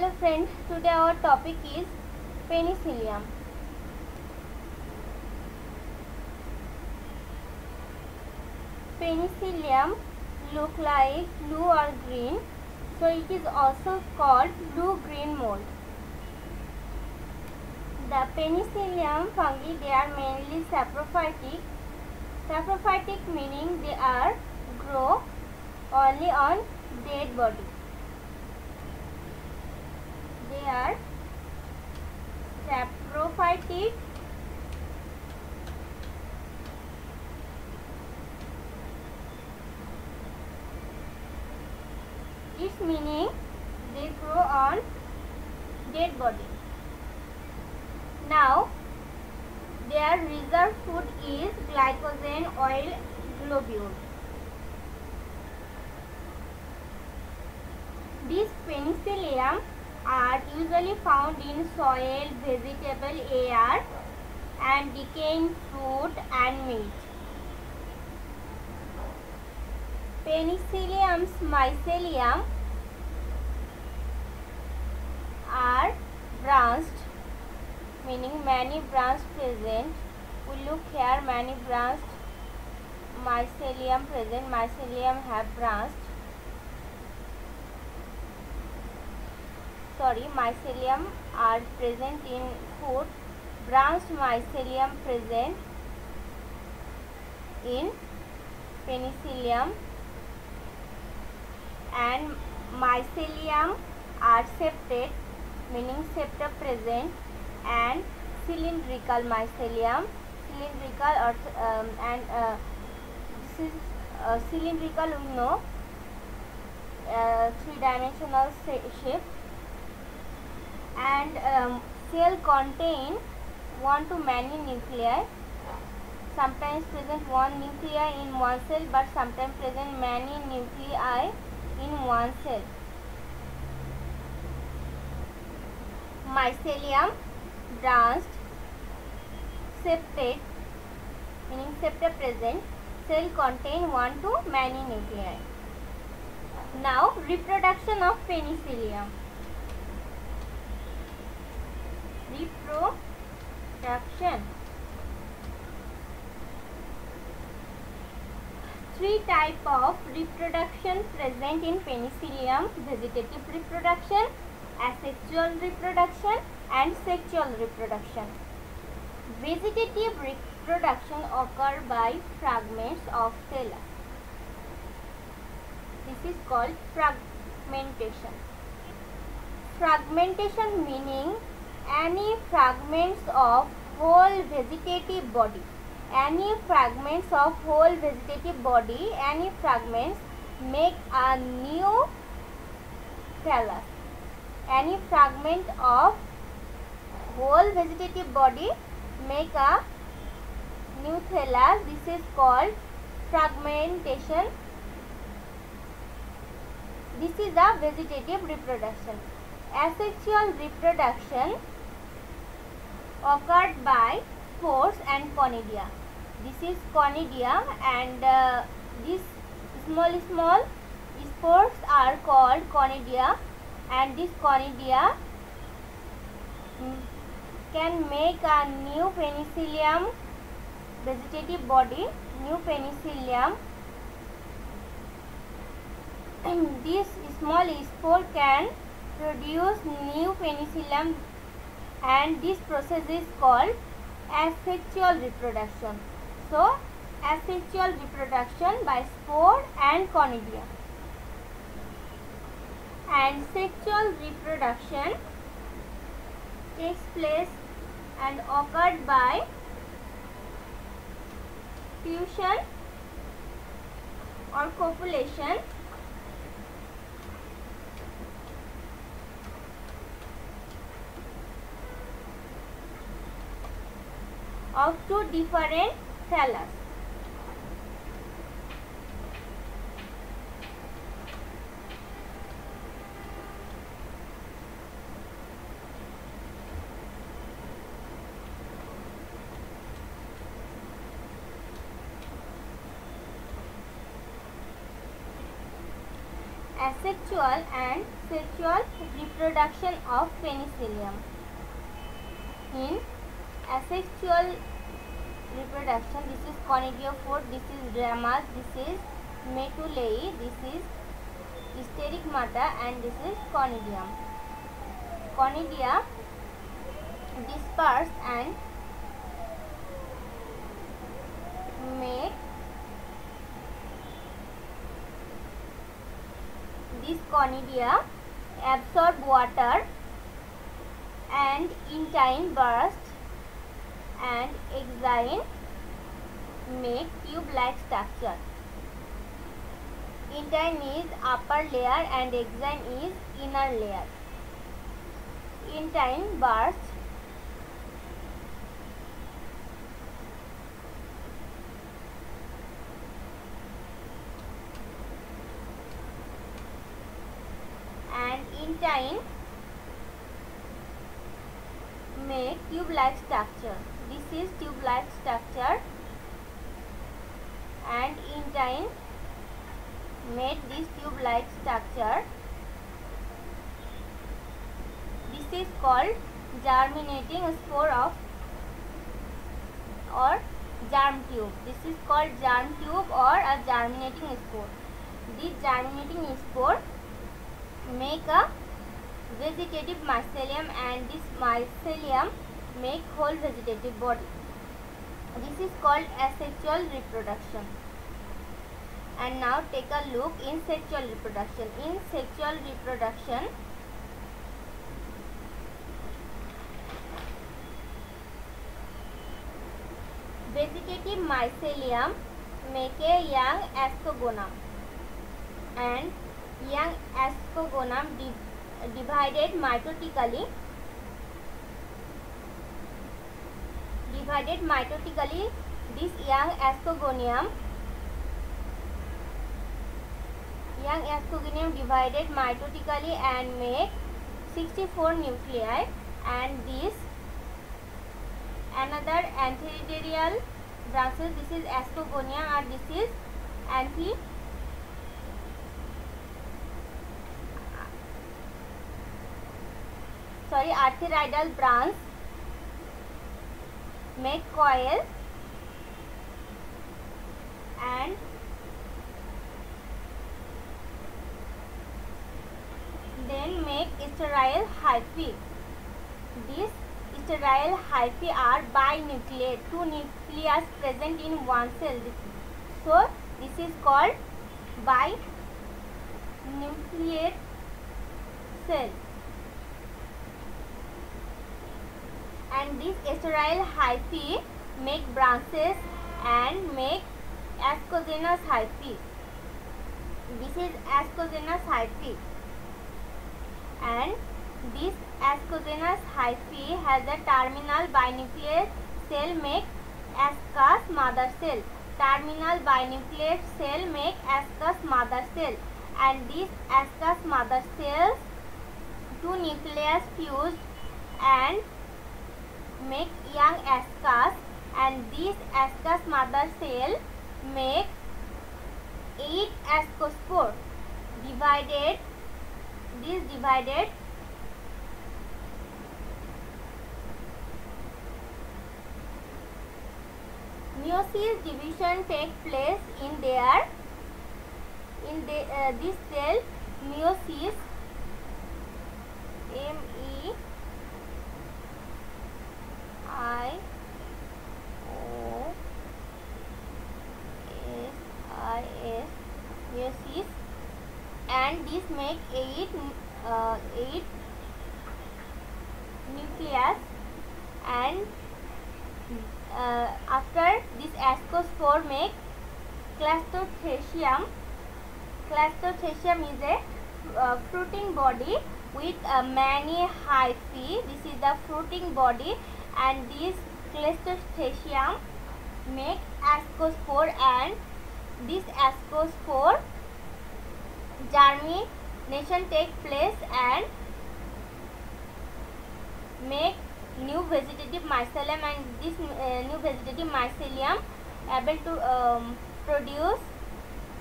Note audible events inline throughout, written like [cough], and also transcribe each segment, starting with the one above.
Hello friends, today our topic is penicillium. Penicillium look like blue or green, so it is also called blue-green mold. The penicillium fungi they are mainly saprophytic. Saprophytic meaning they are grow only on dead body. They are saprophytic its meaning they grow on dead body. Now their reserve food is glycogen oil globule. These penicillium are usually found in soil, vegetable, air and decaying fruit and meat. Penicillium's mycelium are branched meaning many branches present. We look here many branched mycelium present. Mycelium have branched. Sorry, mycelium are present in food. Branched mycelium present in penicillium and mycelium are septate meaning septa present and cylindrical mycelium cylindrical or um, and uh, this is uh, cylindrical we know uh, three dimensional shape and um, cell contain one to many nuclei sometimes present one nuclei in one cell but sometimes present many nuclei in one cell. Mycelium branched septate meaning septa present cell contain one to many nuclei. Now reproduction of penicillium. Reproduction. Three type of reproduction present in penicillium vegetative reproduction asexual reproduction and sexual reproduction. Vegetative reproduction occur by fragments of cell. this is called fragmentation. Fragmentation meaning any fragments of whole vegetative body any fragments of whole vegetative body, any fragments make a new thallus. Any fragment of whole vegetative body make a new thallus. This is called fragmentation. This is a vegetative reproduction. Asexual reproduction occurred by spores and conidia this is conidium and uh, these small small spores are called conidia and this conidia can make a new penicillium vegetative body new penicillium. [clears throat] This small spore can produce new penicillium and this process is called asexual reproduction so, asexual reproduction by spore and conidia. And sexual reproduction takes place and occurred by fusion or copulation of two different thallus. asexual and sexual reproduction of penicillium. In asexual reproduction, this is conidiophore, this is ramus, this is metulae, this is sterigmata and this is conidium. Conidia disperse and make this conidia absorb water and in time burst and exine make tube-like structure. Intine is upper layer and exine is inner layer. Intine burst intine make tube-like structure. This is tube-like structure and intine made this tube-like structure. This is called germinating spore of or germ tube. This is called germ tube or a germinating spore. This germinating spore make a vegetative mycelium and this mycelium make whole vegetative body. This is called asexual reproduction. And now take a look in sexual reproduction. In sexual reproduction, vegetative mycelium make a young ascogonium and young ascogonium divided mitotically divided mitotically this young ascogonium young ascogonium divided mitotically and make 64 nuclei and this another antheridial branches this is ascogonium and this is anthi sorry branch make coil and then make sterile hyphae. These sterile hyphae are binucleate, two nucleus present in one cell. So this is called binucleate cell. And these sterile hyphae make branches and make ascogenous hyphae. This is ascogenous hyphae and this ascogenous hyphae has a terminal binucleate cell make ascus mother cell. Terminal binucleate cell make ascus mother cell and these ascus mother cells two nucleus fused and make young ascus and these ascus mother cell make 8 ascospore divided this divided meiosis division take place in their in the, uh, this cell meiosis M E I O S I S meiosis and this make 8 uh, 8 nucleus and uh, after this ascospore make cleistothecium. Cleistothecium is a uh, fruiting body with uh, many hyphae. This is the fruiting body and these cleistothecium make ascospore and this ascospore germination take place and make new vegetative mycelium and this uh, new vegetative mycelium able to um, produce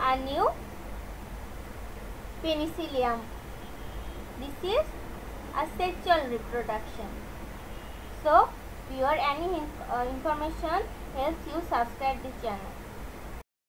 a new penicillium. This is a sexual reproduction. So, your any uh, information helps you subscribe this channel.